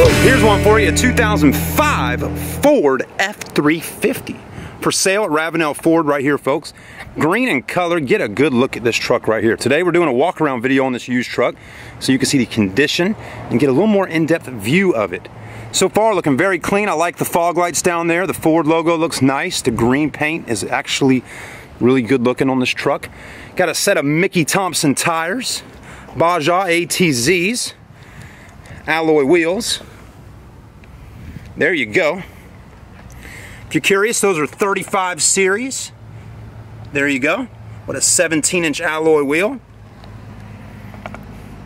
Here's one for you, a 2005 Ford F-350 for sale at Ravenel Ford right here, folks. Green in color, get a good look at this truck right here. Today we're doing a walk around video on this used truck so you can see the condition and get a little more in-depth view of it. So far looking very clean. I like the fog lights down there. The Ford logo looks nice. The green paint is actually really good looking on this truck. Got a set of Mickey Thompson tires, Baja ATZs, alloy wheels. There you go. If you're curious, those are 35 series. There you go. What a 17 inch alloy wheel.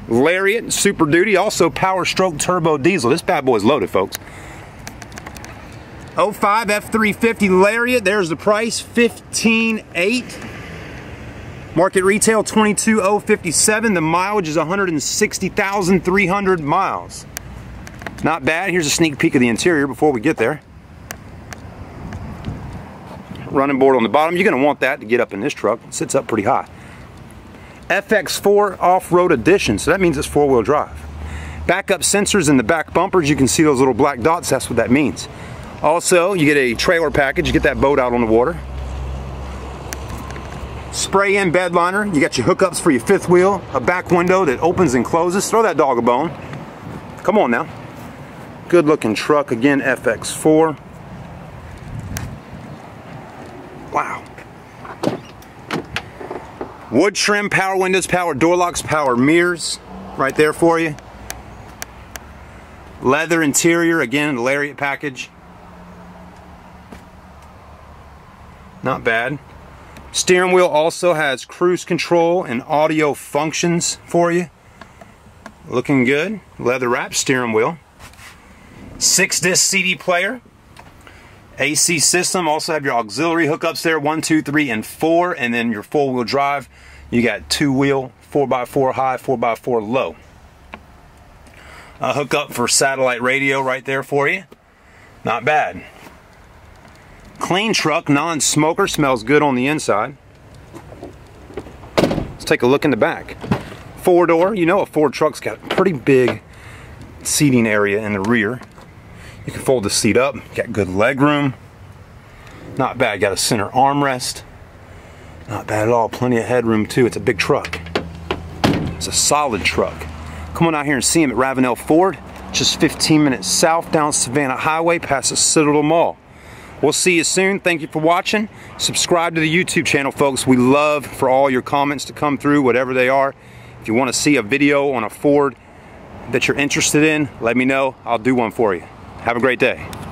Lariat, Super Duty, also Power Stroke Turbo Diesel. This bad boy's loaded, folks. 05 F350 Lariat, there's the price, 15.8. Market retail 22,057. The mileage is 160,300 miles. Not bad. Here's a sneak peek of the interior before we get there running board on the bottom. You're going to want that to get up in this truck. It sits up pretty high. FX4 Off-Road Edition, so that means it's four-wheel drive. Backup sensors in the back bumpers. You can see those little black dots. That's what that means. Also, you get a trailer package. You get that boat out on the water. Spray in bed liner. You got your hookups for your fifth wheel. A back window that opens and closes. Throw that dog a bone. Come on now. Good looking truck. Again, FX4. Wow. Wood trim, power windows, power door locks, power mirrors, right there for you. Leather interior, again, lariat package. Not bad. Steering wheel also has cruise control and audio functions for you. Looking good. Leather wrap steering wheel. Six disc CD player. AC system, also have your auxiliary hookups there, one, two, three, and four, and then your four-wheel drive. You got two-wheel, 4x4 high, 4x4 low. A hookup for satellite radio right there for you. Not bad. Clean truck, non-smoker, smells good on the inside. Let's take a look in the back. Four door, you know a Ford truck's got a pretty big seating area in the rear. You can fold the seat up, got good leg room. Not bad, got a center armrest. Not bad at all, plenty of headroom too. It's a big truck. It's a solid truck. Come on out here and see him at Ravenel Ford, just 15 minutes south down Savannah Highway past the Citadel Mall. We'll see you soon. Thank you for watching. Subscribe to the YouTube channel, folks. We love for all your comments to come through, whatever they are. If you want to see a video on a Ford that you're interested in, let me know. I'll do one for you. Have a great day.